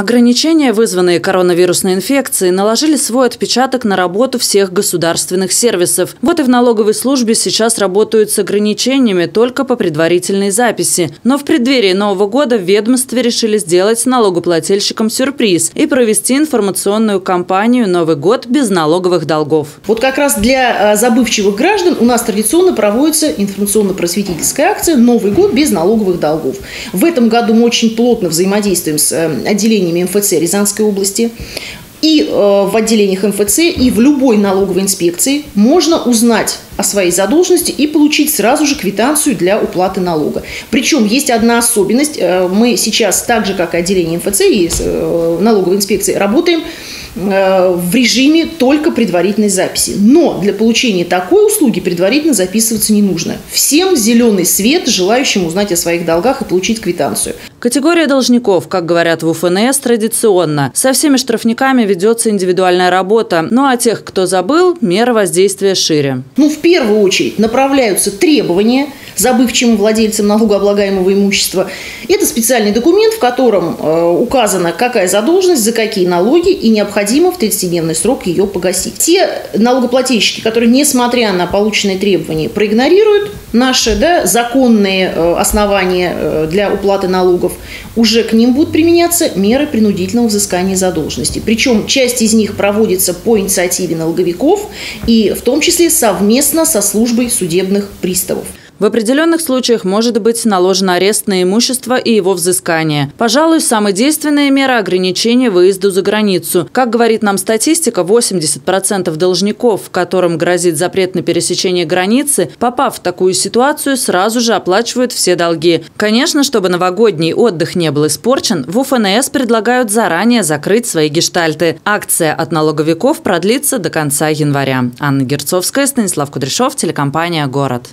Ограничения, вызванные коронавирусной инфекцией, наложили свой отпечаток на работу всех государственных сервисов. Вот и в налоговой службе сейчас работают с ограничениями только по предварительной записи. Но в преддверии Нового года в ведомстве решили сделать налогоплательщикам сюрприз и провести информационную кампанию «Новый год без налоговых долгов». Вот как раз для а, забывчивых граждан у нас традиционно проводится информационно-просветительская акция «Новый год без налоговых долгов». В этом году мы очень плотно взаимодействуем с э, отделением отделениями МФЦ Рязанской области, и э, в отделениях МФЦ, и в любой налоговой инспекции можно узнать о своей задолженности и получить сразу же квитанцию для уплаты налога. Причем есть одна особенность. Э, мы сейчас, так же как и отделение МФЦ и э, налоговой инспекции, работаем Э, в режиме только предварительной записи. Но для получения такой услуги предварительно записываться не нужно. Всем зеленый свет, желающим узнать о своих долгах и получить квитанцию. Категория должников, как говорят в УФНС, традиционно. Со всеми штрафниками ведется индивидуальная работа. Ну а тех, кто забыл, мера воздействия шире. Ну, в первую очередь направляются требования забывчивым владельцам налогооблагаемого имущества. Это специальный документ, в котором э, указано, какая задолженность, за какие налоги и необходимо в 30-дневный срок ее погасить. Те налогоплательщики, которые, несмотря на полученные требования, проигнорируют наши да, законные э, основания э, для уплаты налогов, уже к ним будут применяться меры принудительного взыскания задолженности. Причем часть из них проводится по инициативе налоговиков и в том числе совместно со службой судебных приставов. В определенных случаях может быть наложен арест на имущество и его взыскание. Пожалуй, самая действенная мера – ограничения выезду за границу. Как говорит нам статистика, 80% должников, которым грозит запрет на пересечение границы, попав в такую ситуацию, сразу же оплачивают все долги. Конечно, чтобы новогодний отдых не был испорчен, в УФНС предлагают заранее закрыть свои гештальты. Акция от налоговиков продлится до конца января. Анна Герцовская, Станислав Кудряшов, телекомпания «Город».